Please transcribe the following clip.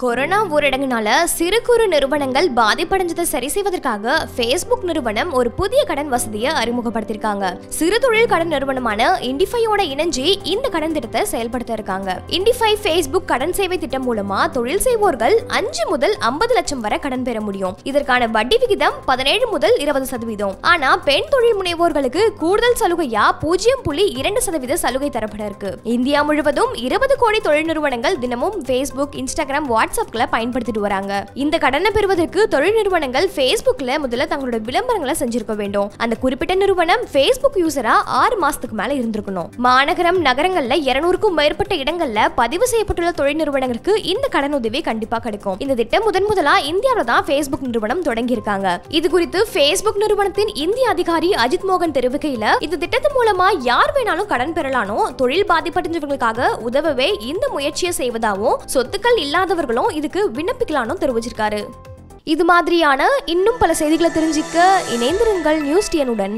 Corona ஊரடங்குனால சிறு குறு நிறுவனங்கள் பாதிப்படைஞ்சதை சரி செய்வதற்காக ஃபேஸ்புக் நிறுவனம் ஒரு புதிய கடன் வசதியை அறிமுகப்படுத்தியிருக்காங்க. சிறு தொழில் கடன் நிறுவனமான இண்டிஃபையோட இணைஞ்சு இந்த கடன் திட்டத்தை செயல்படுத்த இருக்காங்க. இண்டிஃபை ஃபேஸ்புக் கடன் சேவை திட்டம் மூலமா தொழில் செய்வோர்கள் அஞ்சு முதல் ஐம்பது லட்சம் வரை கடன் பெற முடியும். இதற்கான வட்டி விகிதம் பதினேழு முதல் இருபது சதவீதம். ஆனா பெண் தொழில் முனைவோர்களுக்கு கூடுதல் சலுகையா பூஜ்ஜியம் புள்ளி இரண்டு சதவீத சலுகை தரப்பட இருக்கு. இந்தியா முழுவதும் இருபது கோடி தொழில் நிறுவனங்கள் தினமும் ஃபேஸ்புக் இன்ஸ்டாகிராம் வாட்ஸ்அப்ல பயன்படுத்திட்டு வராங்க. இந்த கடனை பெறுவதற்கு தொழில் நிறுவனங்கள் ஃபேஸ்புக்ல முதல்ல தங்களோட விளம்பரங்களை செஞ்சிருக்க வேண்டும். அந்த குறிப்பிட்ட நிறுவனம் ஃபேஸ்புக் யூசரா ஆறு மாசத்துக்கு மேல இருந்திருக்கணும். மாநகரம் நகரங்கள்ல இருநூறுக்கும் மேற்பட்ட இடங்கள்ல பதிவு செய்யப்பட்டுள்ள தொழில் நிறுவனங்களுக்கு இந்த கடன் உதவி கண்டிப்பா கிடைக்கும். இந்த திட்டம் முதன் முதலா இந்தியாவில தான் ஃபேஸ்புக் நிறுவனம் தொடங்கி இருக்காங்க இது குறித்து ஃபேஸ்புக் நிறுவனத்தின் இந்திய அதிகாரி அஜித் மோகன் தெரிவிக்கையில இந்த திட்டத்தின் மூலமா யார் வேணாலும் கடன் பெறலானோ தொழில் பாதிப்படைஞ்சவங்களுக்காக உதவவே இந்த முயற்சியை செய்வதாகவும் சொத்துக்கள் இல்லாதவர்களும் இதுக்கு விண்ணப்பிக்கலாம்னு தெரிவிச்சிருக்காரு. இது மாதிரியான இன்னும் பல செய்திகளை தெரிஞ்சுக்க இணைந்திருங்கள் நியூஸ் டியனுடன்